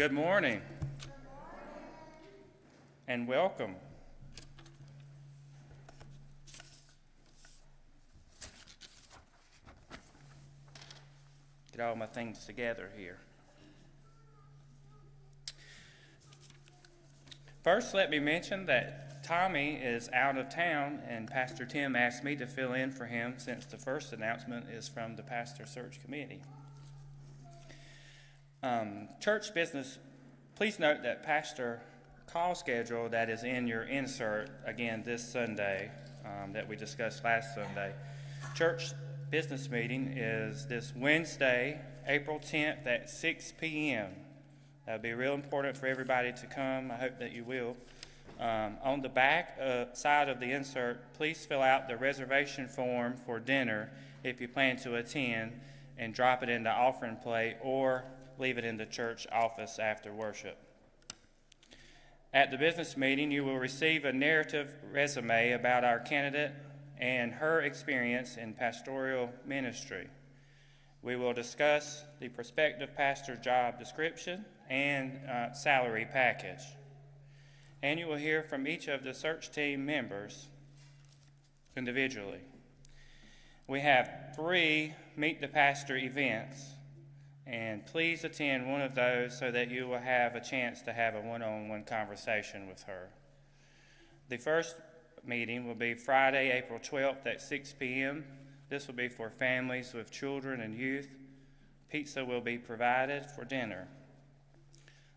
Good morning. And welcome. Get all my things together here. First, let me mention that Tommy is out of town, and Pastor Tim asked me to fill in for him since the first announcement is from the Pastor Search Committee. Um, church business, please note that Pastor call schedule that is in your insert again this Sunday um, that we discussed last Sunday. Church business meeting is this Wednesday, April 10th at 6 p.m. That'll be real important for everybody to come. I hope that you will. Um, on the back uh, side of the insert, please fill out the reservation form for dinner if you plan to attend and drop it in the offering plate or leave it in the church office after worship. At the business meeting, you will receive a narrative resume about our candidate and her experience in pastoral ministry. We will discuss the prospective pastor job description and uh, salary package. And you will hear from each of the search team members individually. We have three Meet the Pastor events and please attend one of those so that you will have a chance to have a one on one conversation with her. The first meeting will be Friday, April 12th at 6 p.m. This will be for families with children and youth. Pizza will be provided for dinner.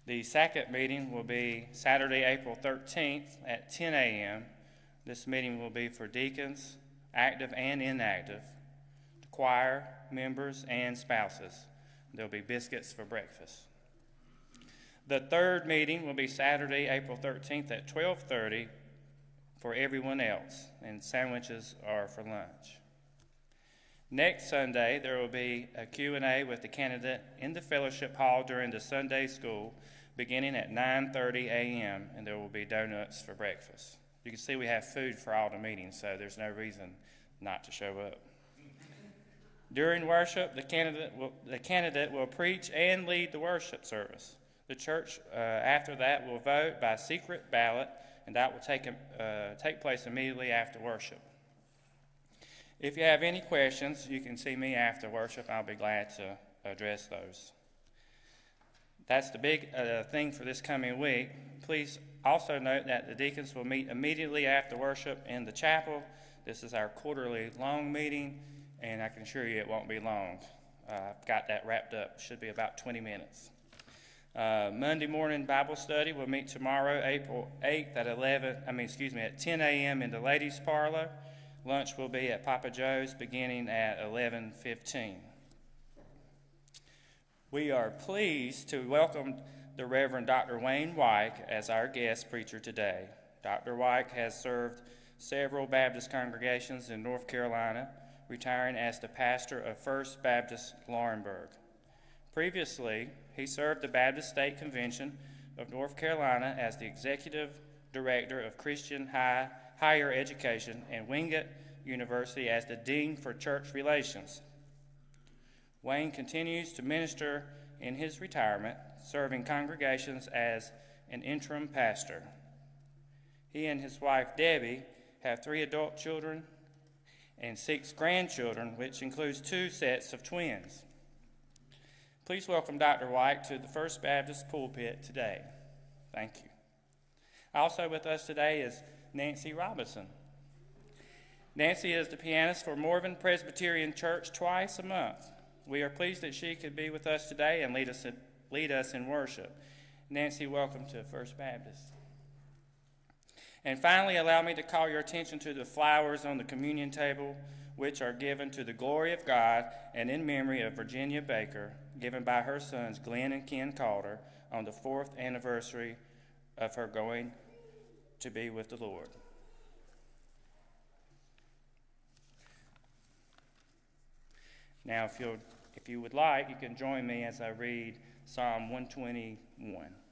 The second meeting will be Saturday, April 13th at 10 a.m. This meeting will be for deacons, active and inactive, the choir, members, and spouses. There'll be biscuits for breakfast. The third meeting will be Saturday, April 13th at 12:30 for everyone else, and sandwiches are for lunch. Next Sunday, there will be a Q&A with the candidate in the fellowship hall during the Sunday school beginning at 9:30 a.m. and there will be donuts for breakfast. You can see we have food for all the meetings, so there's no reason not to show up. During worship, the candidate will, the candidate will preach and lead the worship service. The church, uh, after that, will vote by secret ballot, and that will take, uh, take place immediately after worship. If you have any questions, you can see me after worship. I'll be glad to address those. That's the big uh, thing for this coming week. Please also note that the deacons will meet immediately after worship in the chapel. This is our quarterly long meeting and I can assure you it won't be long. Uh, I've got that wrapped up. Should be about 20 minutes. Uh, Monday morning Bible study. We'll meet tomorrow, April 8th at 11. I mean, excuse me, at 10 a.m. in the ladies' parlor. Lunch will be at Papa Joe's beginning at 11:15. We are pleased to welcome the Reverend Dr. Wayne Wyke as our guest preacher today. Dr. Wyke has served several Baptist congregations in North Carolina retiring as the pastor of First Baptist Laurinburg. Previously, he served the Baptist State Convention of North Carolina as the executive director of Christian High, Higher Education and Wingate University as the dean for church relations. Wayne continues to minister in his retirement, serving congregations as an interim pastor. He and his wife Debbie have three adult children and six grandchildren, which includes two sets of twins. Please welcome Dr. White to the First Baptist pulpit today. Thank you. Also with us today is Nancy Robinson. Nancy is the pianist for Morven Presbyterian Church twice a month. We are pleased that she could be with us today and lead us in, lead us in worship. Nancy, welcome to First Baptist. And finally, allow me to call your attention to the flowers on the communion table, which are given to the glory of God and in memory of Virginia Baker, given by her sons Glenn and Ken Calder on the fourth anniversary of her going to be with the Lord. Now, if, you if you would like, you can join me as I read Psalm 121.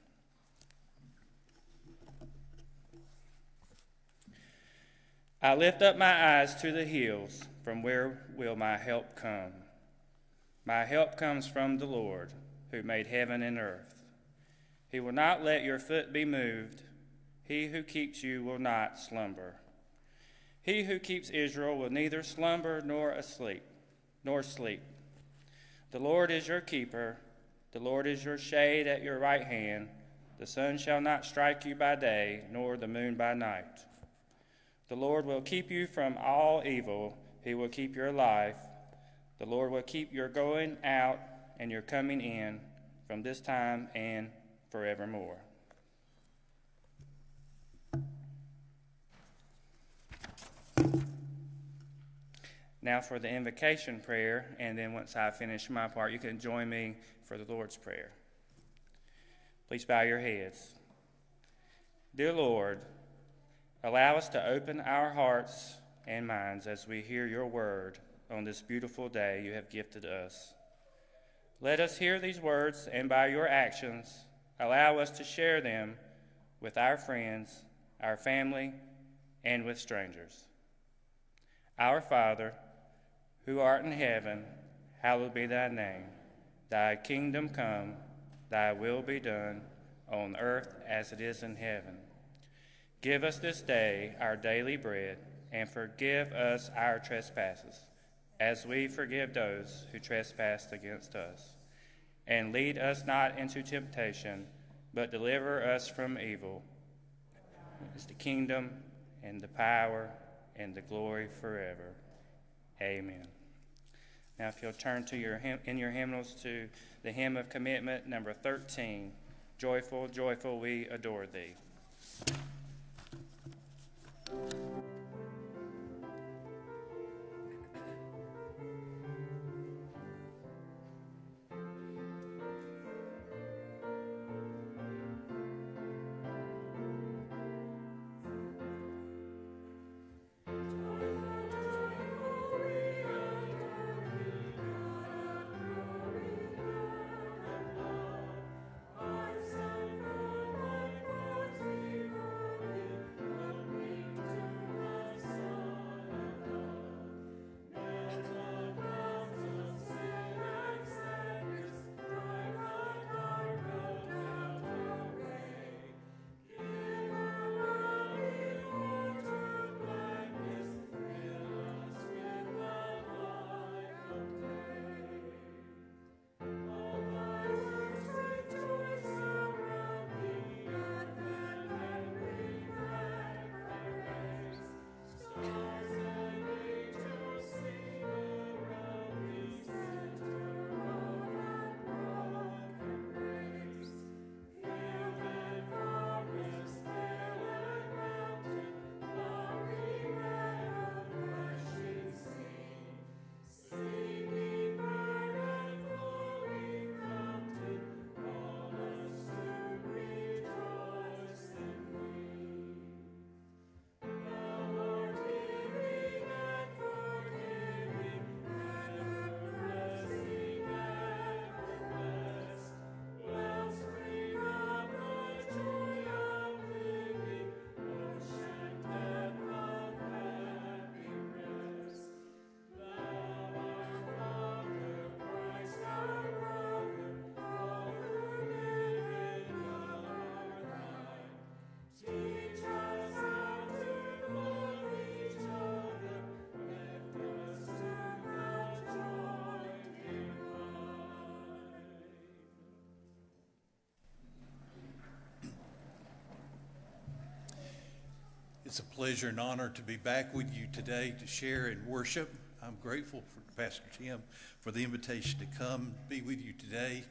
I lift up my eyes to the hills, from where will my help come? My help comes from the Lord, who made heaven and earth. He will not let your foot be moved. He who keeps you will not slumber. He who keeps Israel will neither slumber nor asleep, nor sleep. The Lord is your keeper. The Lord is your shade at your right hand. The sun shall not strike you by day, nor the moon by night. The Lord will keep you from all evil. He will keep your life. The Lord will keep your going out and your coming in from this time and forevermore. Now for the invocation prayer, and then once I finish my part, you can join me for the Lord's Prayer. Please bow your heads. Dear Lord, allow us to open our hearts and minds as we hear your word on this beautiful day you have gifted us. Let us hear these words, and by your actions, allow us to share them with our friends, our family, and with strangers. Our Father, who art in heaven, hallowed be thy name. Thy kingdom come, thy will be done, on earth as it is in heaven. Give us this day our daily bread, and forgive us our trespasses, as we forgive those who trespass against us. And lead us not into temptation, but deliver us from evil. It's the kingdom and the power and the glory forever. Amen. Now, if you'll turn to your in your hymnals to the hymn of commitment, number 13, Joyful, Joyful, We Adore Thee. Thank you. It's a pleasure and honor to be back with you today to share and worship. I'm grateful for Pastor Tim for the invitation to come be with you today,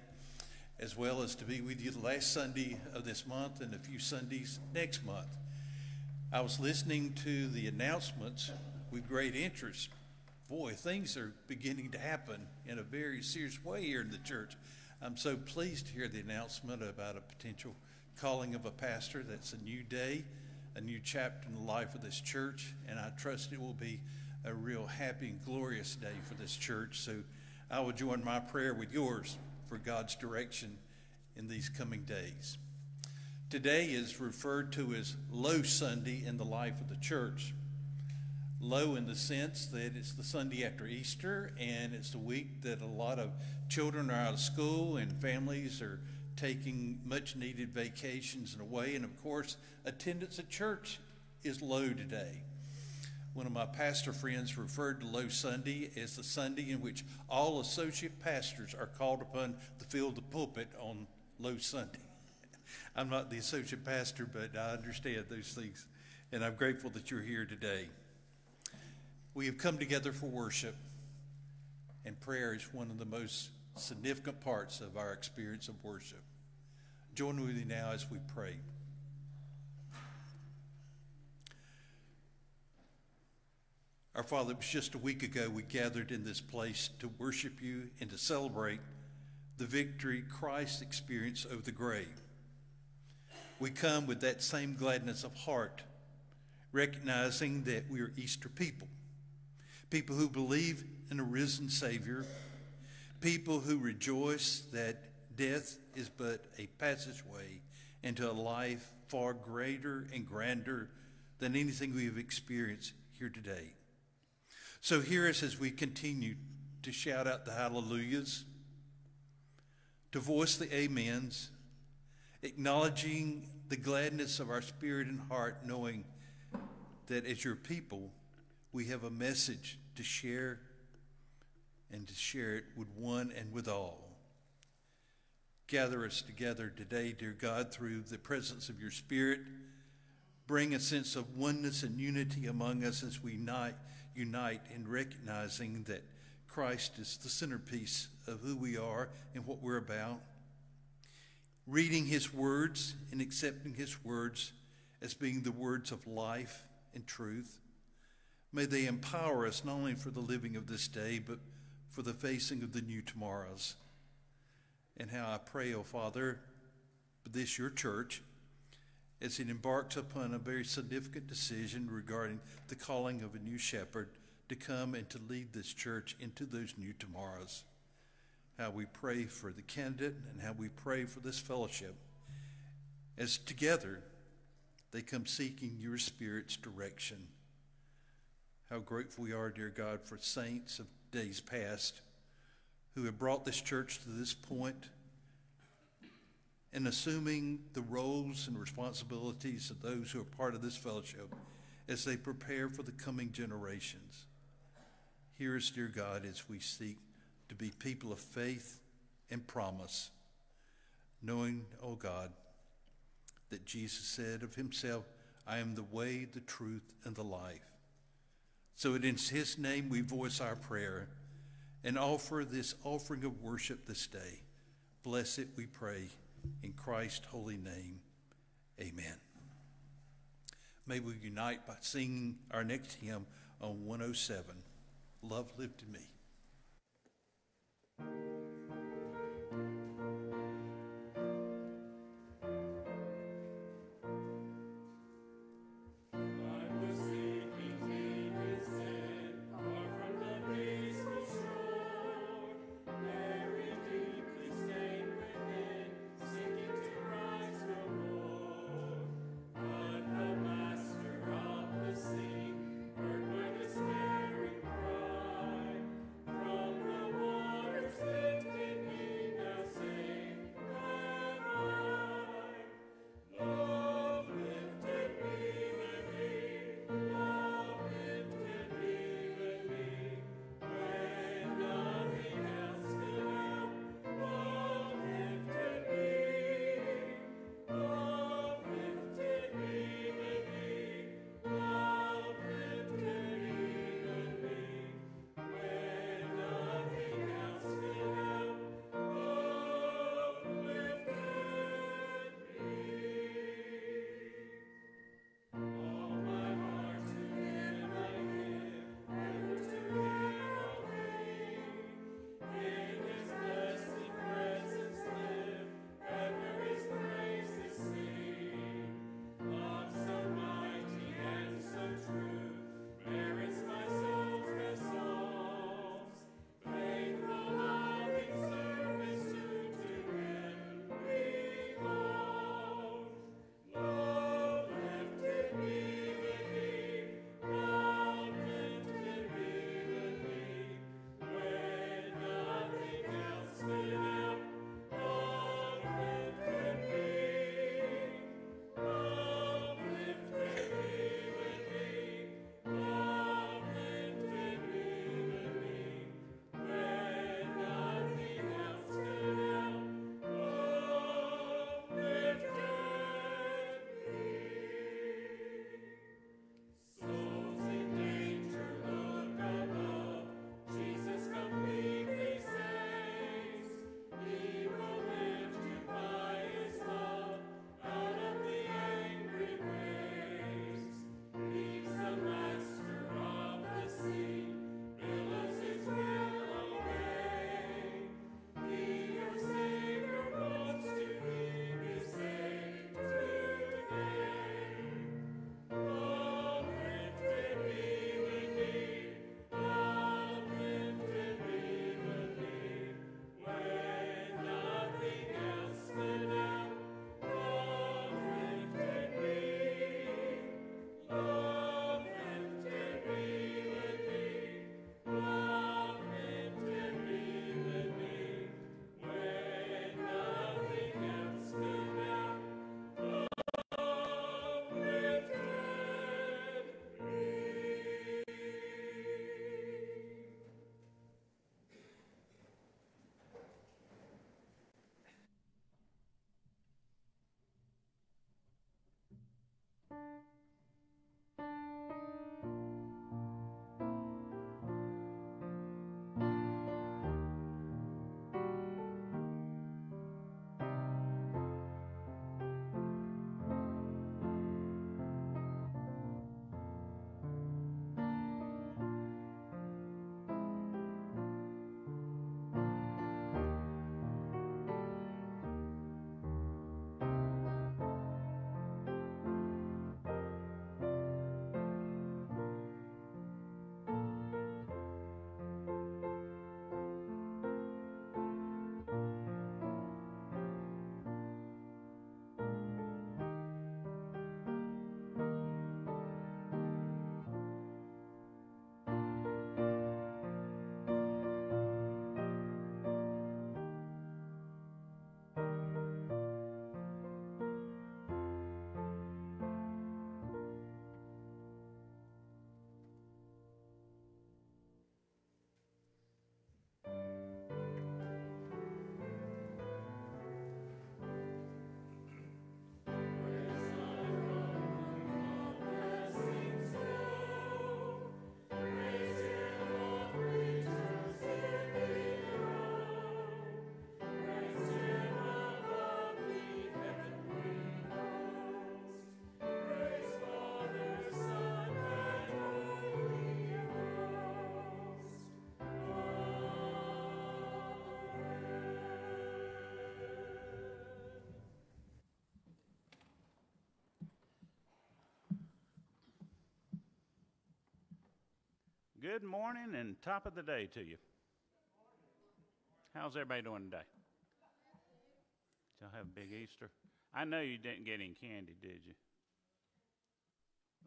as well as to be with you the last Sunday of this month and a few Sundays next month. I was listening to the announcements with great interest. Boy, things are beginning to happen in a very serious way here in the church. I'm so pleased to hear the announcement about a potential calling of a pastor. That's a new day a new chapter in the life of this church, and I trust it will be a real happy and glorious day for this church. So I will join my prayer with yours for God's direction in these coming days. Today is referred to as Low Sunday in the life of the church. Low in the sense that it's the Sunday after Easter, and it's the week that a lot of children are out of school and families are taking much needed vacations and away. And of course, attendance at church is low today. One of my pastor friends referred to Low Sunday as the Sunday in which all associate pastors are called upon to fill the pulpit on Low Sunday. I'm not the associate pastor, but I understand those things, and I'm grateful that you're here today. We have come together for worship, and prayer is one of the most significant parts of our experience of worship. Join with me now as we pray. Our Father, it was just a week ago we gathered in this place to worship you and to celebrate the victory Christ experienced over the grave. We come with that same gladness of heart, recognizing that we are Easter people, people who believe in a risen Savior, people who rejoice that death is but a passageway into a life far greater and grander than anything we have experienced here today. So hear us as we continue to shout out the hallelujahs, to voice the amens, acknowledging the gladness of our spirit and heart, knowing that as your people, we have a message to share and to share it with one and with all. Gather us together today, dear God, through the presence of your Spirit. Bring a sense of oneness and unity among us as we unite unite in recognizing that Christ is the centerpiece of who we are and what we're about. Reading his words and accepting his words as being the words of life and truth. May they empower us not only for the living of this day, but for the facing of the new tomorrows. And how I pray, O oh Father, this your church as it embarks upon a very significant decision regarding the calling of a new shepherd to come and to lead this church into those new tomorrows. How we pray for the candidate and how we pray for this fellowship as together they come seeking your Spirit's direction. How grateful we are, dear God, for saints of days past who have brought this church to this point and assuming the roles and responsibilities of those who are part of this fellowship as they prepare for the coming generations. Hear us, dear God, as we seek to be people of faith and promise, knowing, O oh God, that Jesus said of himself, I am the way, the truth, and the life. So it is his name we voice our prayer and offer this offering of worship this day. Bless it, we pray. In Christ's holy name, amen. May we unite by singing our next hymn on 107 Love Lifted Me. Good morning and top of the day to you. How's everybody doing today? Did y'all have a big Easter? I know you didn't get any candy, did you?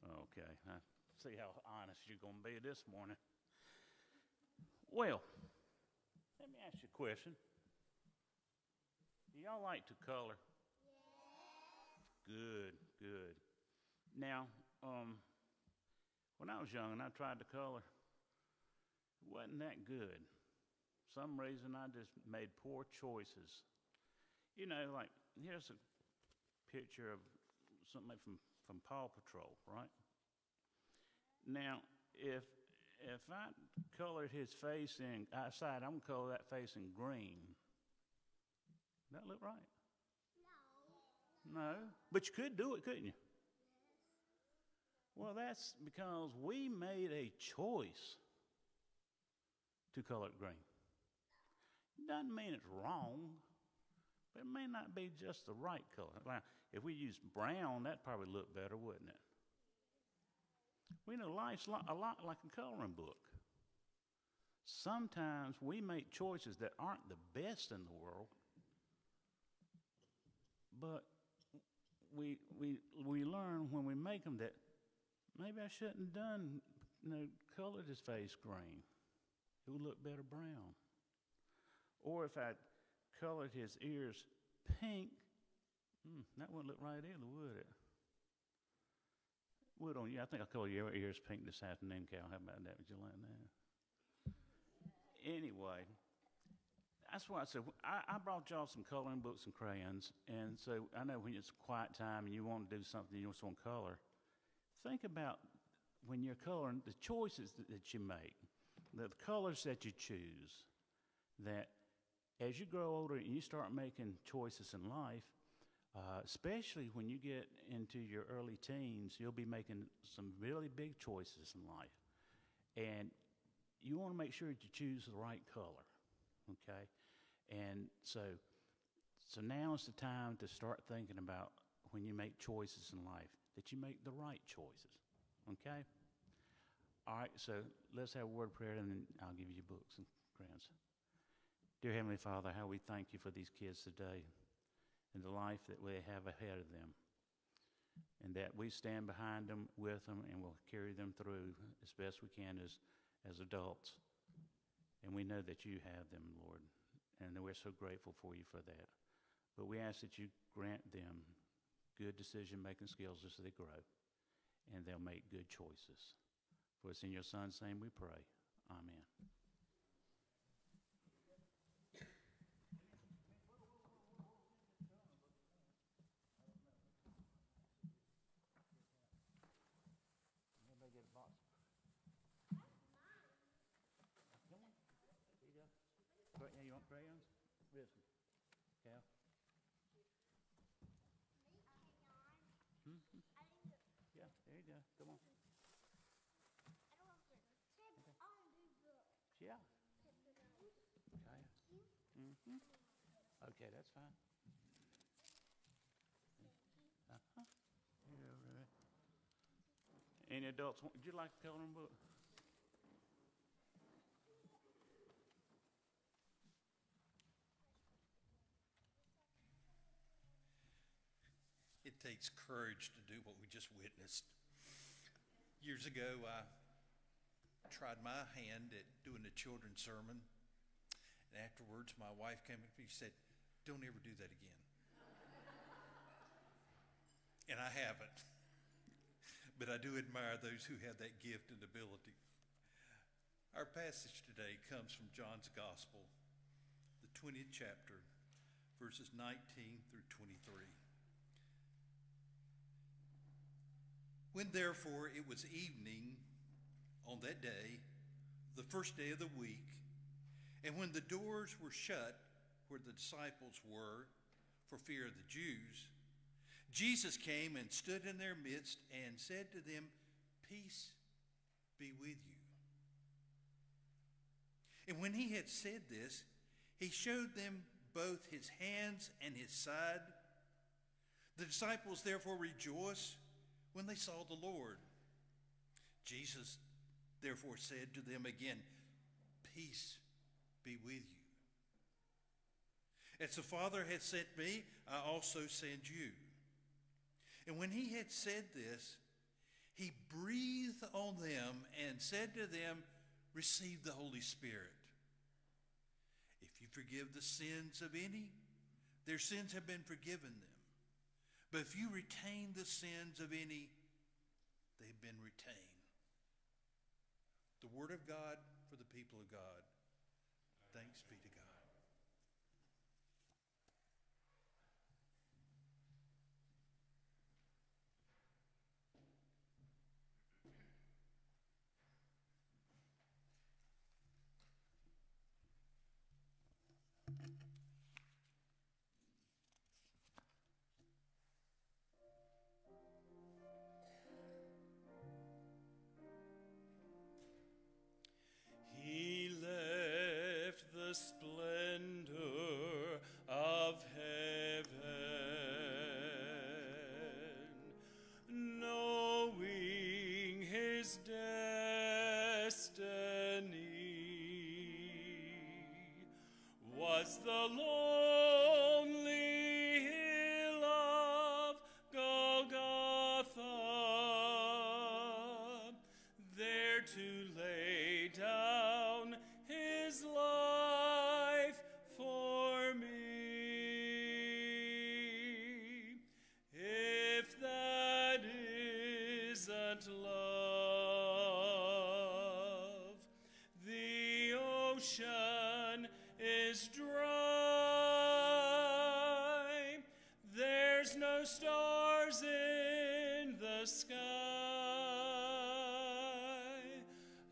Okay, I see how honest you're going to be this morning. Well, let me ask you a question. Do y'all like to color? Good, good. Now, um, when I was young and I tried to color, wasn't that good. Some reason I just made poor choices. You know, like here's a picture of something from, from Paw Patrol, right? Now, if if I colored his face in outside, I'm gonna color that face in green. That look right? No. No, but you could do it, couldn't you? Well, that's because we made a choice to color it green. Doesn't mean it's wrong, but it may not be just the right color. Now, if we use brown, that'd probably look better, wouldn't it? We know life's a lot like a coloring book. Sometimes we make choices that aren't the best in the world, but we, we, we learn when we make them that maybe I shouldn't have done, you know, colored his face green. It would look better brown. Or if I colored his ears pink, hmm, that wouldn't look right either, would it? Would on you? I think I'll color your ears pink this afternoon, Cal. How about that? Would you like that? Anyway, that's why I said I, I brought y'all some coloring books and crayons, and so I know when it's quiet time and you want to do something, you just want to color. Think about when you're coloring the choices that, that you make, the colors that you choose. That as you grow older and you start making choices in life, uh, especially when you get into your early teens, you'll be making some really big choices in life. And you want to make sure that you choose the right color, okay? And so, so now is the time to start thinking about when you make choices in life that you make the right choices, okay? All right, so let's have a word of prayer and then I'll give you books and crayons. Dear Heavenly Father, how we thank you for these kids today and the life that we have ahead of them. And that we stand behind them, with them, and will carry them through as best we can as, as adults. And we know that you have them, Lord. And we're so grateful for you for that. But we ask that you grant them good decision making skills as they grow, and they'll make good choices. For it's in your Son's name we pray. Amen. get a. Come on. Here you go. Yeah, you want crayons? Cal? Hmm? Yeah, there you go. Come on. Yeah. Okay. Mm-hmm. Okay, that's fine. Uh-huh. Yeah, right. Any adults, would you like a coloring book? It takes courage to do what we just witnessed. Years ago, I tried my hand at doing a children's sermon. And afterwards, my wife came up to me and said, Don't ever do that again. and I haven't but I do admire those who have that gift and ability. Our passage today comes from John's Gospel, the 20th chapter, verses 19 through 23. When therefore it was evening on that day, the first day of the week, and when the doors were shut where the disciples were for fear of the Jews, Jesus came and stood in their midst and said to them, Peace be with you. And when he had said this, he showed them both his hands and his side. The disciples therefore rejoiced when they saw the Lord. Jesus therefore said to them again, Peace be with you. As the Father has sent me, I also send you. And when he had said this, he breathed on them and said to them, Receive the Holy Spirit. If you forgive the sins of any, their sins have been forgiven them. But if you retain the sins of any, they've been retained. The Word of God for the people of God. Thanks be destiny was the lonely hill of Golgotha, there to lay down ocean is dry. There's no stars in the sky,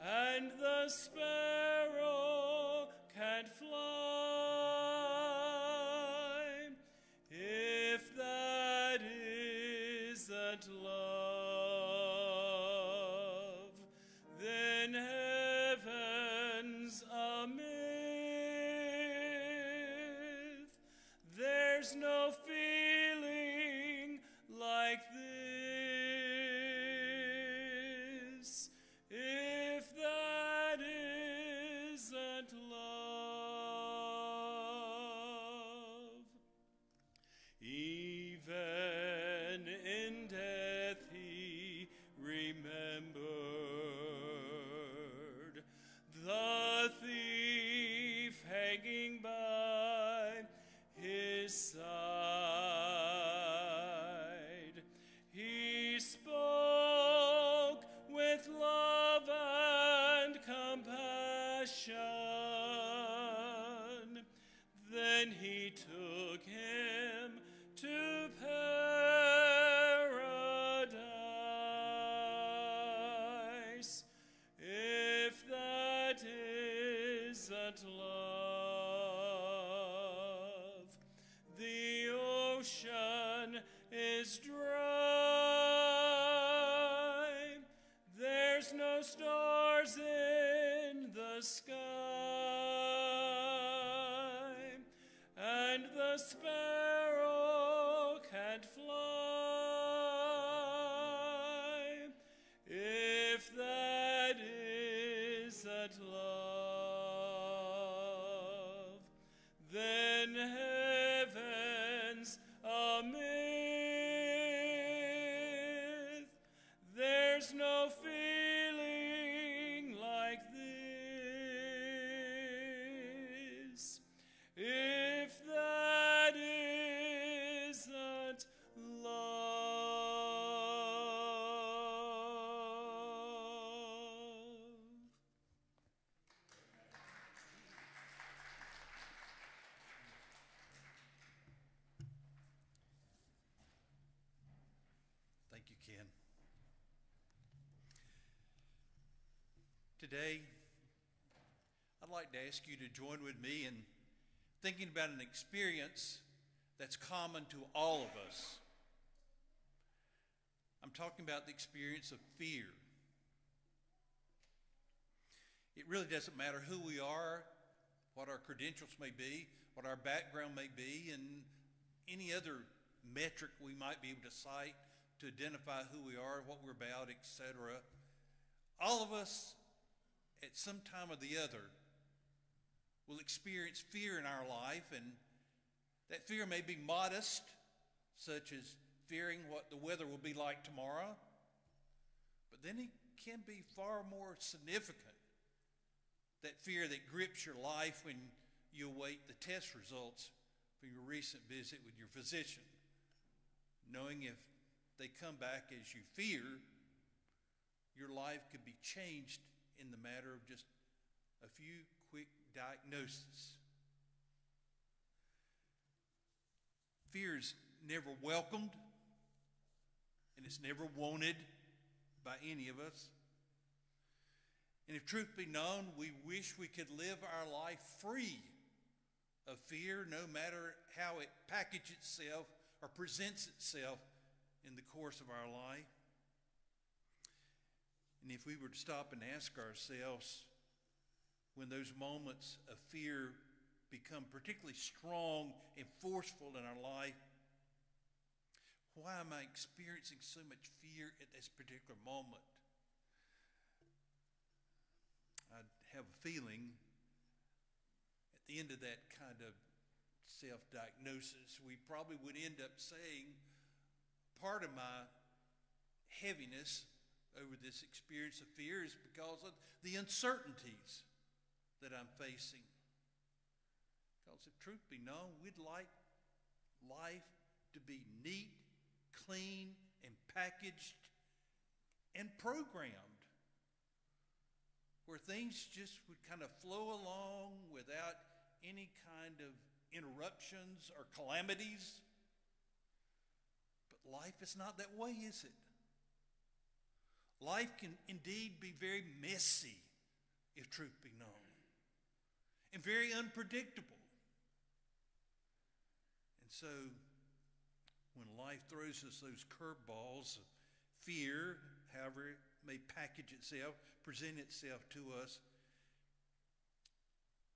and the sparrow can't fly. If that isn't love, There's no compassion. Then he took him to paradise. If that isn't love, the ocean is dry. There's no stars sky, and the sparrow can't fly. If that isn't love, then heaven's a myth. There's no Today, I'd like to ask you to join with me in thinking about an experience that's common to all of us. I'm talking about the experience of fear. It really doesn't matter who we are, what our credentials may be, what our background may be, and any other metric we might be able to cite to identify who we are, what we're about, etc. All of us at some time or the other, will experience fear in our life, and that fear may be modest, such as fearing what the weather will be like tomorrow, but then it can be far more significant. That fear that grips your life when you await the test results from your recent visit with your physician, knowing if they come back as you fear, your life could be changed in the matter of just a few quick diagnoses. Fear is never welcomed and it's never wanted by any of us. And if truth be known, we wish we could live our life free of fear, no matter how it packages itself or presents itself in the course of our life. And if we were to stop and ask ourselves, when those moments of fear become particularly strong and forceful in our life, why am I experiencing so much fear at this particular moment? I have a feeling at the end of that kind of self diagnosis, we probably would end up saying part of my heaviness over this experience of fear is because of the uncertainties that I'm facing. Because if truth be known, we'd like life to be neat, clean, and packaged and programmed where things just would kind of flow along without any kind of interruptions or calamities. Life is not that way, is it? Life can indeed be very messy, if truth be known, and very unpredictable. And so, when life throws us those curveballs of fear, however it may package itself, present itself to us,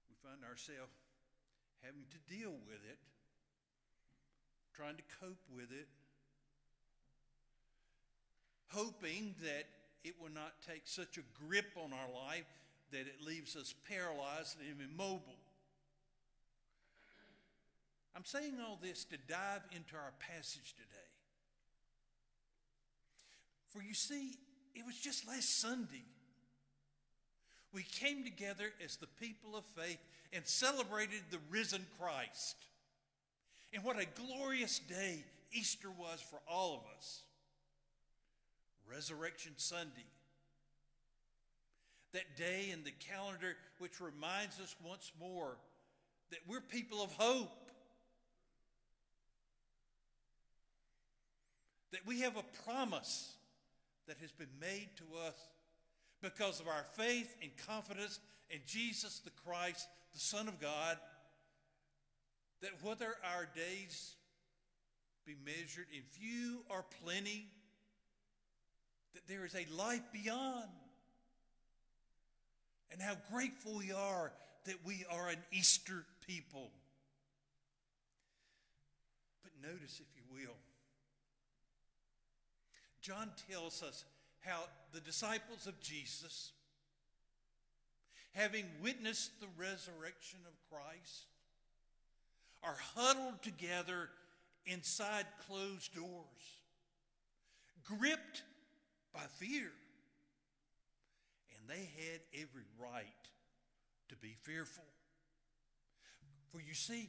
we find ourselves having to deal with it, trying to cope with it, hoping that it will not take such a grip on our life that it leaves us paralyzed and immobile. I'm saying all this to dive into our passage today. For you see, it was just last Sunday. We came together as the people of faith and celebrated the risen Christ. And what a glorious day Easter was for all of us. Resurrection Sunday. That day in the calendar which reminds us once more that we're people of hope. That we have a promise that has been made to us because of our faith and confidence in Jesus the Christ, the Son of God, that whether our days be measured in few or plenty, that there is a life beyond. And how grateful we are that we are an Easter people. But notice, if you will, John tells us how the disciples of Jesus, having witnessed the resurrection of Christ, are huddled together inside closed doors, gripped by fear. And they had every right to be fearful. For you see,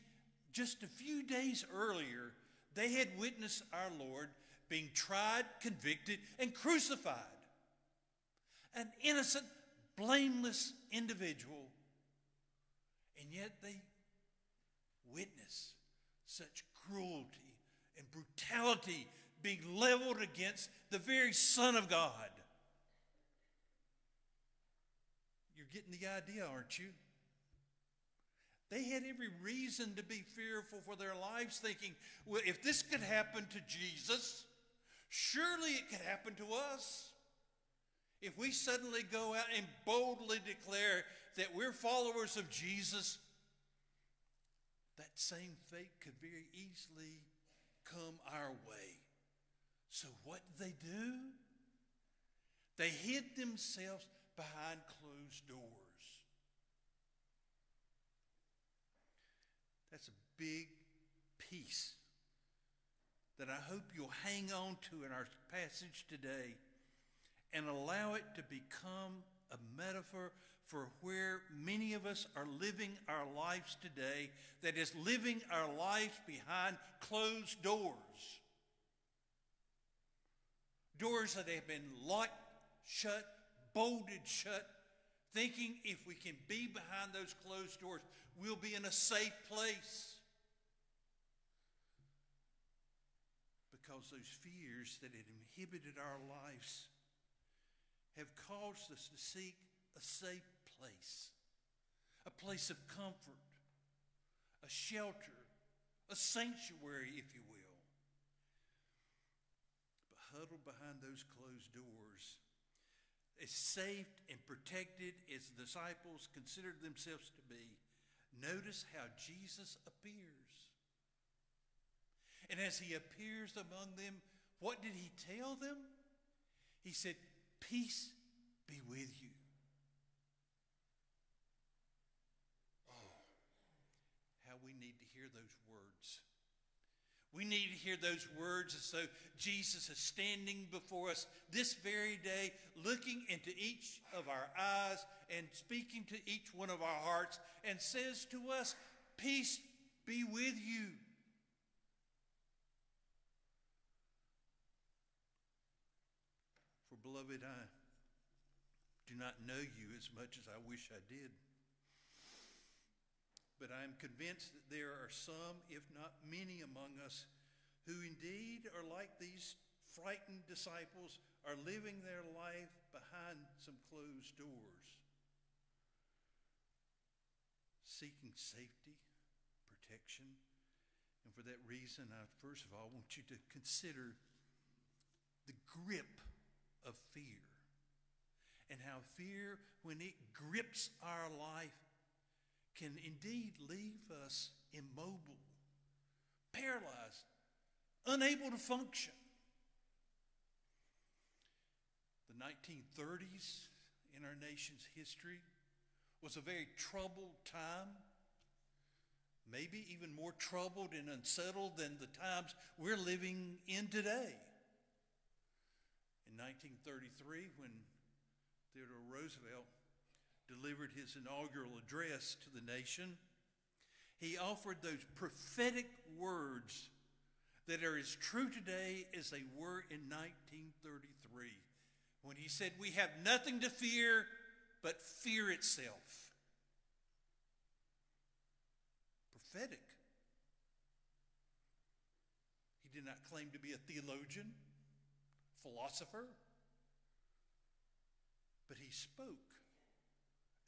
just a few days earlier, they had witnessed our Lord being tried, convicted, and crucified. An innocent, blameless individual. And yet they witness such cruelty and brutality being leveled against the very Son of God. You're getting the idea, aren't you? They had every reason to be fearful for their lives, thinking, well, if this could happen to Jesus, surely it could happen to us. If we suddenly go out and boldly declare that we're followers of Jesus, that same fate could very easily come our way. So, what did they do? They hid themselves behind closed doors. That's a big piece that I hope you'll hang on to in our passage today and allow it to become a metaphor for where many of us are living our lives today, that is, living our lives behind closed doors. Doors that have been locked shut, bolted shut, thinking if we can be behind those closed doors, we'll be in a safe place. Because those fears that had inhibited our lives have caused us to seek a safe place, a place of comfort, a shelter, a sanctuary, if you will. Huddled behind those closed doors, as safe and protected as the disciples considered themselves to be, notice how Jesus appears. And as he appears among them, what did he tell them? He said, Peace be with you. Oh, how we need to hear those words. We need to hear those words as though Jesus is standing before us this very day, looking into each of our eyes and speaking to each one of our hearts, and says to us, Peace be with you. For, beloved, I do not know you as much as I wish I did. But I am convinced that there are some, if not many, among us who indeed are like these frightened disciples, are living their life behind some closed doors, seeking safety, protection. And for that reason, I first of all want you to consider the grip of fear and how fear, when it grips our life, can indeed leave us immobile, paralyzed, unable to function. The 1930s in our nation's history was a very troubled time, maybe even more troubled and unsettled than the times we're living in today. In 1933, when Theodore Roosevelt delivered his inaugural address to the nation, he offered those prophetic words that are as true today as they were in 1933 when he said, We have nothing to fear but fear itself. Prophetic. He did not claim to be a theologian, philosopher, but he spoke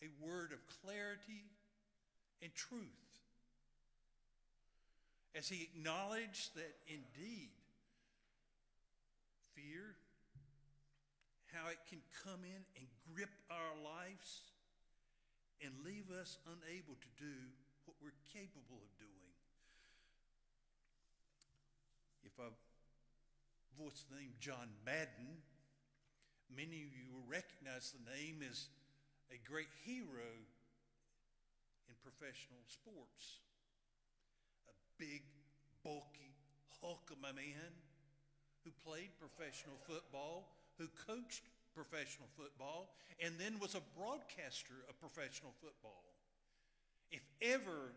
a word of clarity and truth. As he acknowledged that indeed fear, how it can come in and grip our lives and leave us unable to do what we're capable of doing. If I voice the name John Madden, Many of you will recognize the name as a great hero in professional sports. A big, bulky hulk of a man who played professional football, who coached professional football, and then was a broadcaster of professional football. If ever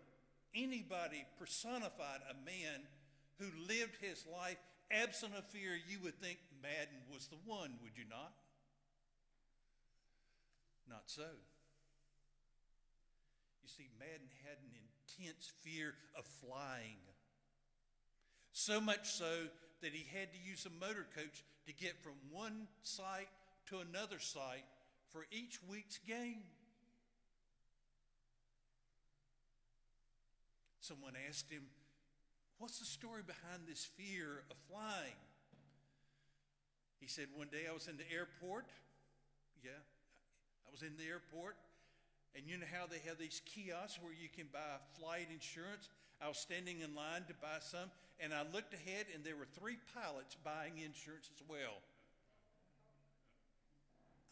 anybody personified a man who lived his life absent of fear, you would think Madden was the one, would you not? Not so. You see, Madden had an intense fear of flying. So much so that he had to use a motor coach to get from one site to another site for each week's game. Someone asked him, What's the story behind this fear of flying? He said, One day I was in the airport. Yeah, was in the airport, and you know how they have these kiosks where you can buy flight insurance? I was standing in line to buy some, and I looked ahead, and there were three pilots buying insurance as well.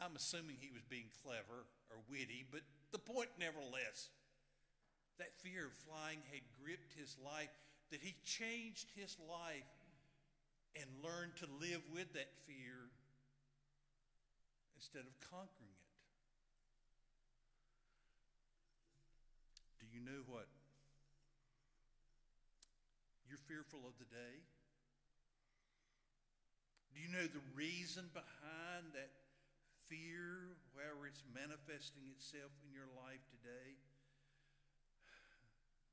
I'm assuming he was being clever or witty, but the point nevertheless that fear of flying had gripped his life, that he changed his life and learned to live with that fear instead of conquering it. Do you know what you're fearful of the day? Do you know the reason behind that fear, wherever it's manifesting itself in your life today?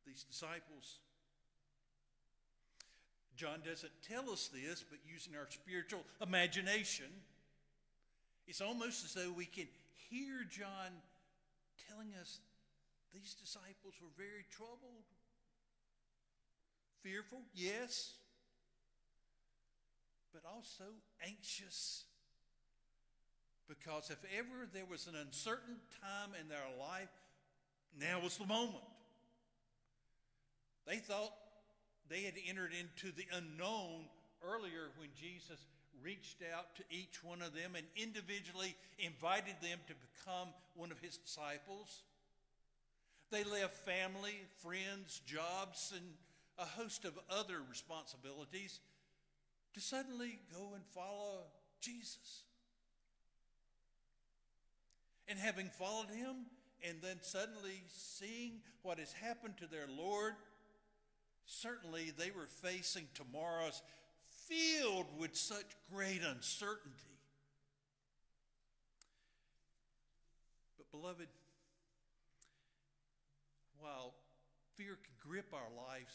These disciples, John doesn't tell us this, but using our spiritual imagination, it's almost as though we can hear John telling us these disciples were very troubled. Fearful, yes, but also anxious. Because if ever there was an uncertain time in their life, now was the moment. They thought they had entered into the unknown earlier when Jesus reached out to each one of them and individually invited them to become one of his disciples. They left family, friends, jobs, and a host of other responsibilities to suddenly go and follow Jesus. And having followed him, and then suddenly seeing what has happened to their Lord, certainly they were facing tomorrows filled with such great uncertainty. But, beloved, while fear can grip our lives,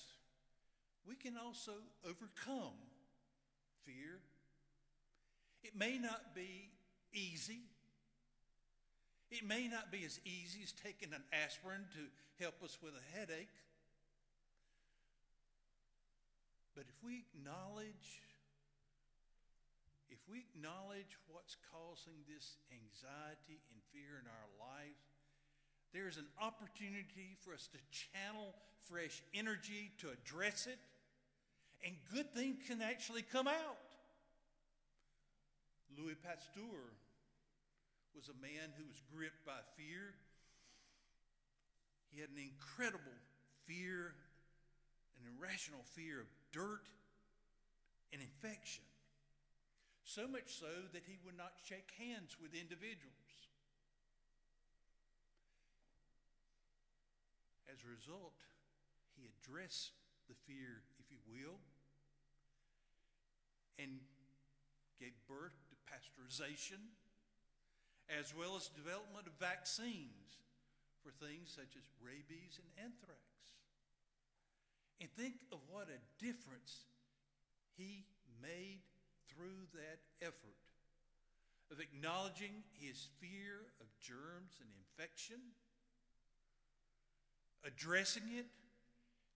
we can also overcome fear. It may not be easy. It may not be as easy as taking an aspirin to help us with a headache. But if we acknowledge, if we acknowledge what's causing this anxiety and fear in our lives, there is an opportunity for us to channel fresh energy to address it, and good things can actually come out. Louis Pasteur was a man who was gripped by fear. He had an incredible fear, an irrational fear of dirt and infection. So much so that he would not shake hands with individuals. As a result, he addressed the fear, if you will, and gave birth to pasteurization, as well as development of vaccines for things such as rabies and anthrax. And think of what a difference he made through that effort of acknowledging his fear of germs and infection, addressing it,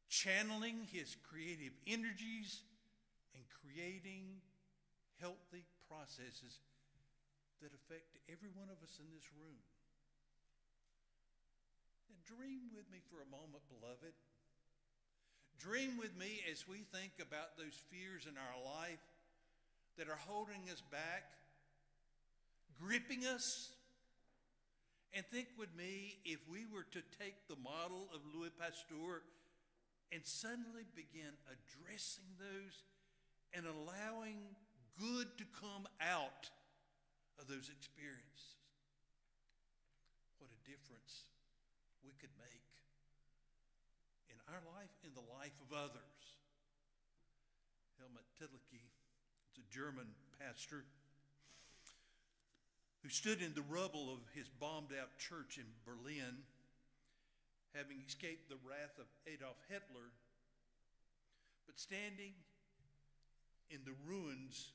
channeling his creative energies, and creating healthy processes that affect every one of us in this room. Dream with me for a moment, beloved. Dream with me as we think about those fears in our life that are holding us back, gripping us. And think with me if we were to take the model of Louis Pasteur and suddenly begin addressing those and allowing good to come out of those experiences. What a difference we could make in our life, in the life of others. Helmut Thielicke is a German pastor who stood in the rubble of his bombed out church in Berlin, having escaped the wrath of Adolf Hitler, but standing in the ruins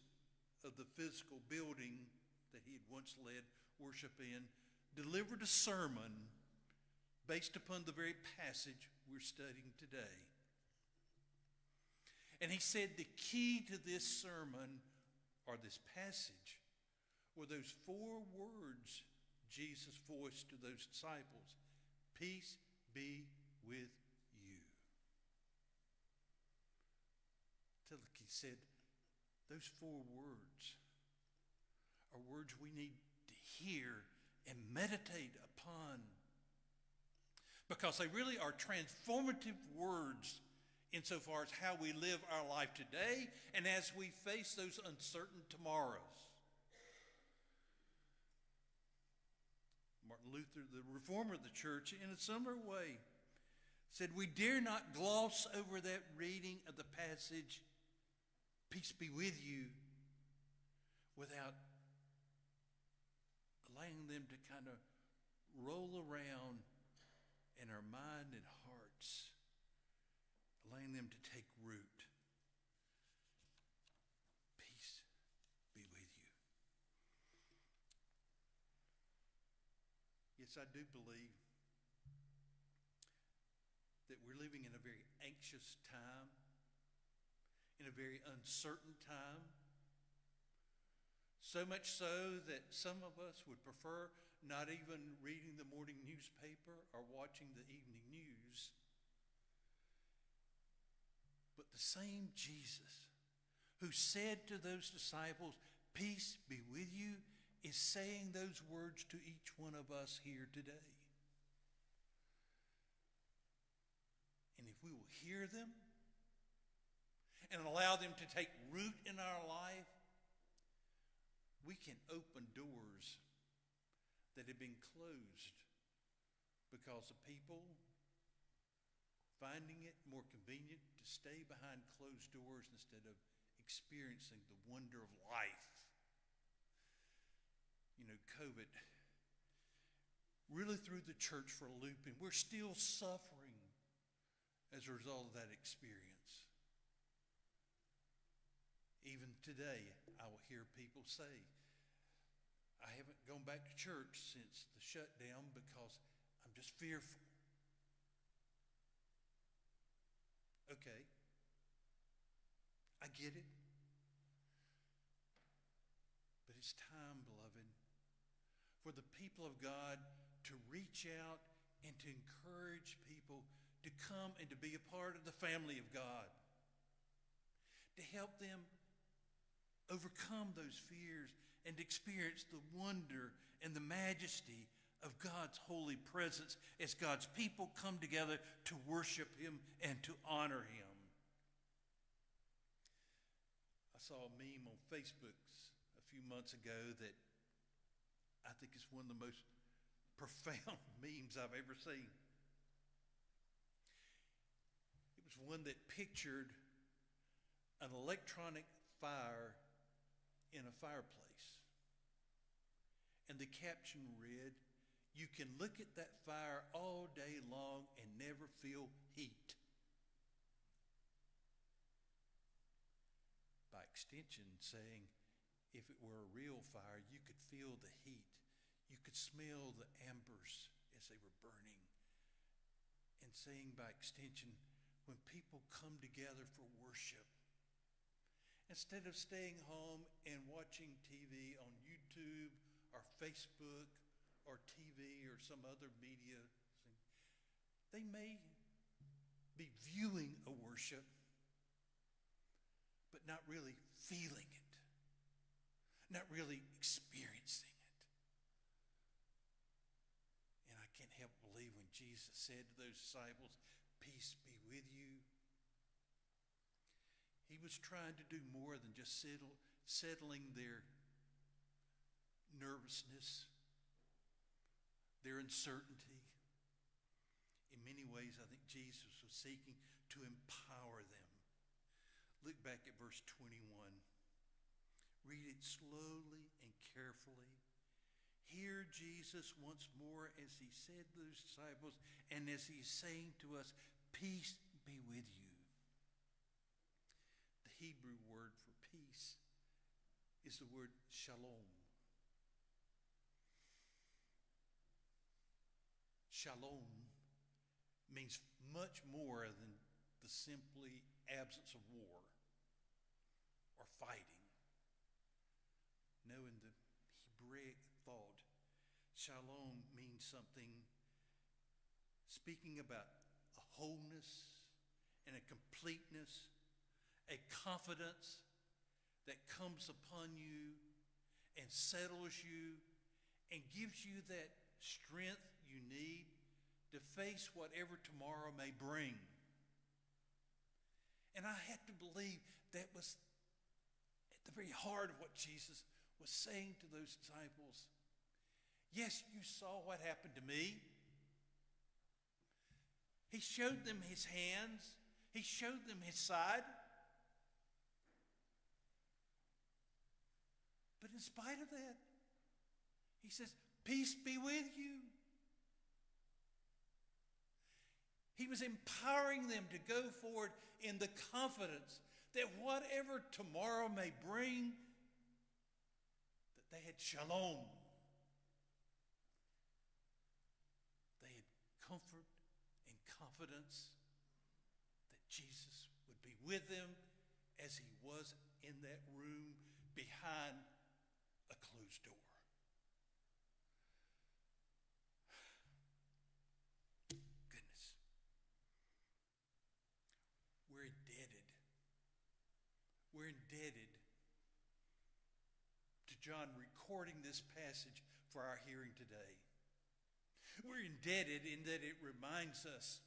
of the physical building that he had once led worship in, delivered a sermon based upon the very passage we're studying today. And he said the key to this sermon or this passage were those four words Jesus voiced to those disciples Peace be with you. Thielicke said, those four words are words we need to hear and meditate upon because they really are transformative words insofar as how we live our life today and as we face those uncertain tomorrows. Luther, the reformer of the church, in a similar way, said, We dare not gloss over that reading of the passage, Peace be with you, without allowing them to kind of roll around in our mind and hearts, allowing them to take root. Peace be with you. I do believe that we're living in a very anxious time, in a very uncertain time. So much so that some of us would prefer not even reading the morning newspaper or watching the evening news. But the same Jesus who said to those disciples, Peace be with you, is saying those words to each one of us here today. And if we will hear them and allow them to take root in our life, we can open doors that have been closed because of people finding it more convenient to stay behind closed doors instead of experiencing the wonder of life. You know, COVID really threw the church for a loop, and we're still suffering as a result of that experience. Even today, I will hear people say, I haven't gone back to church since the shutdown because I'm just fearful. Okay. I get it. But it's time, for the people of God to reach out and to encourage people to come and to be a part of the family of God, to help them overcome those fears and experience the wonder and the majesty of God's holy presence as God's people come together to worship Him and to honor Him. I saw a meme on Facebook a few months ago that I think it's one of the most profound memes I've ever seen. It was one that pictured an electronic fire in a fireplace. And the caption read, You can look at that fire all day long and never feel heat. By extension, saying, if it were a real fire, you could feel the heat. You could smell the embers as they were burning. And saying by extension, when people come together for worship, instead of staying home and watching TV on YouTube or Facebook or TV or some other media, they may be viewing a worship, but not really feeling it, not really experiencing it. And I can't help believe when Jesus said to those disciples, Peace be with you he was trying to do more than just settle, settling their nervousness, their uncertainty. In many ways, I think Jesus was seeking to empower them. Look back at verse 21. Read it slowly and carefully. Hear Jesus once more as he said to those disciples and as he's saying to us, Peace be with you. The Hebrew word for peace is the word shalom. Shalom means much more than the simply absence of war or fighting. No, in the Hebraic shalom means something speaking about a wholeness and a completeness a confidence that comes upon you and settles you and gives you that strength you need to face whatever tomorrow may bring. And I have to believe that was at the very heart of what Jesus was saying to those disciples. Yes, you saw what happened to me. He showed them his hands, he showed them his side. But in spite of that, he says, Peace be with you. He was empowering them to go forward in the confidence that whatever tomorrow may bring, that they had shalom. They had comfort and confidence that Jesus would be with them as he was in that room behind a closed door. Goodness. We're indebted. We're indebted to John recording this passage for our hearing today. We're indebted in that it reminds us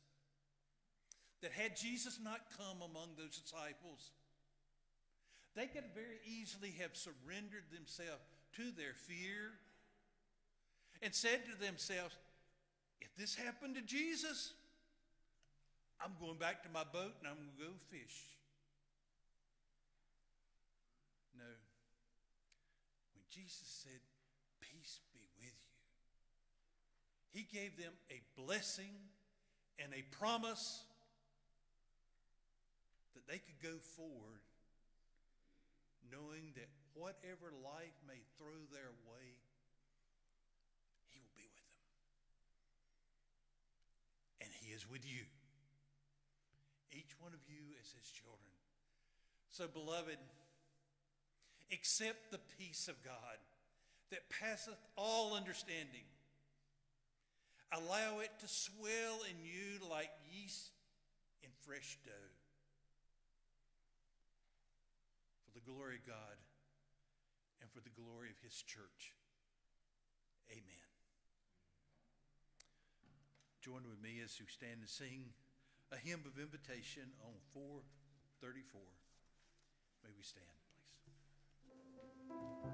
that had Jesus not come among those disciples, they could very easily have surrendered themselves to their fear and said to themselves, if this happened to Jesus, I'm going back to my boat and I'm going to go fish. No. When Jesus said, Peace be with you, he gave them a blessing and a promise that they could go forward knowing that whatever life may throw their way, He will be with them. And He is with you. Each one of you as His children. So, beloved, accept the peace of God that passeth all understanding. Allow it to swell in you like yeast in fresh dough. For the glory of God and for the glory of His church. Amen. Join with me as we stand and sing a hymn of invitation on 434. May we stand, please.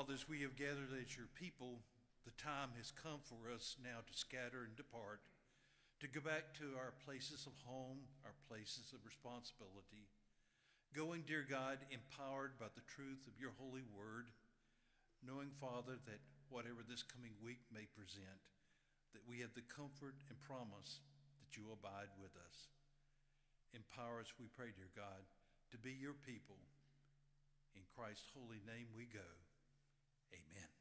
Father, as we have gathered as your people, the time has come for us now to scatter and depart, to go back to our places of home, our places of responsibility. Going, dear God, empowered by the truth of your holy word, knowing, Father, that whatever this coming week may present, that we have the comfort and promise that you abide with us. Empower us, we pray, dear God, to be your people. In Christ's holy name we go. Amen.